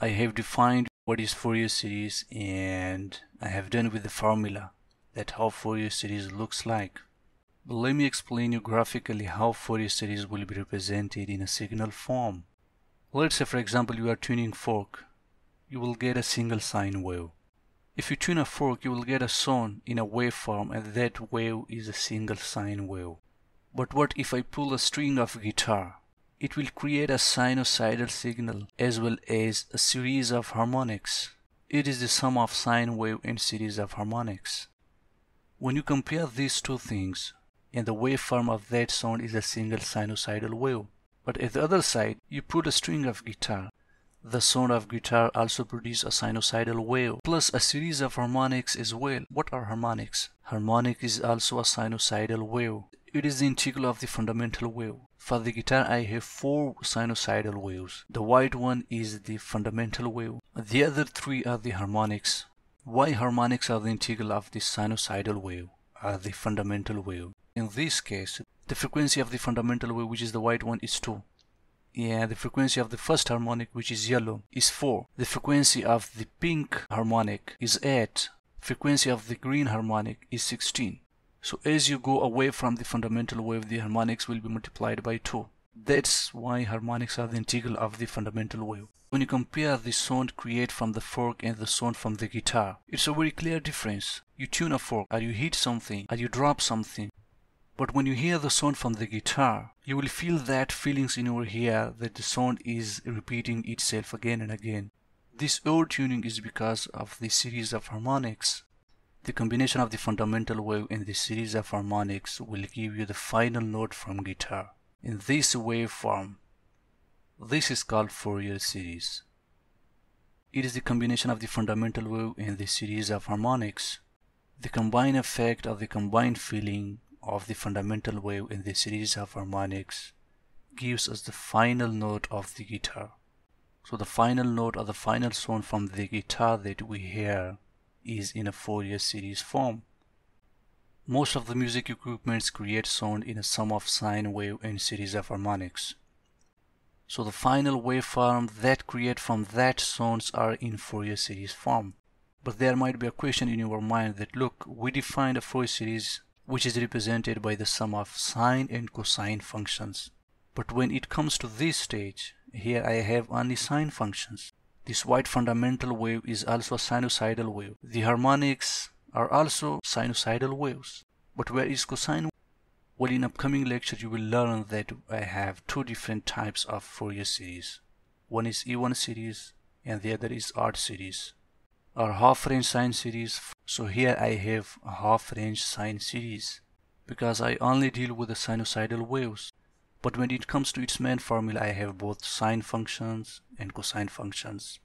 I have defined what is Fourier series and I have done with the formula that how Fourier series looks like. But let me explain you graphically how Fourier series will be represented in a signal form. Let's say for example you are tuning fork. You will get a single sine wave. If you tune a fork you will get a sound in a waveform and that wave is a single sine wave. But what if I pull a string of guitar? It will create a sinusoidal signal as well as a series of harmonics. It is the sum of sine wave and series of harmonics. When you compare these two things, and the waveform of that sound is a single sinusoidal wave, but at the other side, you put a string of guitar. The sound of guitar also produces a sinusoidal wave, plus a series of harmonics as well. What are harmonics? Harmonic is also a sinusoidal wave. It is the integral of the fundamental wave. For the guitar I have four sinusoidal waves. The white one is the fundamental wave. The other three are the harmonics. Why harmonics are the integral of the sinusoidal wave are the fundamental wave. In this case, the frequency of the fundamental wave which is the white one is 2. And the frequency of the first harmonic which is yellow is 4. The frequency of the pink harmonic is 8. Frequency of the green harmonic is 16. So as you go away from the fundamental wave, the harmonics will be multiplied by 2. That's why harmonics are the integral of the fundamental wave. When you compare the sound created from the fork and the sound from the guitar, it's a very clear difference. You tune a fork, or you hit something, or you drop something. But when you hear the sound from the guitar, you will feel that feelings in your ear that the sound is repeating itself again and again. This over-tuning is because of the series of harmonics the combination of the fundamental wave and the series of harmonics will give you the final note from guitar. In this waveform, this is called Fourier series. It is the combination of the fundamental wave and the series of harmonics. The combined effect of the combined feeling of the fundamental wave and the series of harmonics gives us the final note of the guitar. So the final note or the final sound from the guitar that we hear is in a Fourier series form. Most of the music equipments create sound in a sum of sine wave and series of harmonics. So the final waveform that create from that sounds are in Fourier series form. But there might be a question in your mind that look, we defined a Fourier series which is represented by the sum of sine and cosine functions. But when it comes to this stage, here I have only sine functions. This white fundamental wave is also a sinusoidal wave. The harmonics are also sinusoidal waves. But where is cosine? Well, in upcoming lecture you will learn that I have two different types of Fourier series. One is even series and the other is odd series or half range sine series. So here I have a half range sine series because I only deal with the sinusoidal waves. But when it comes to its main formula, I have both sine functions and cosine functions.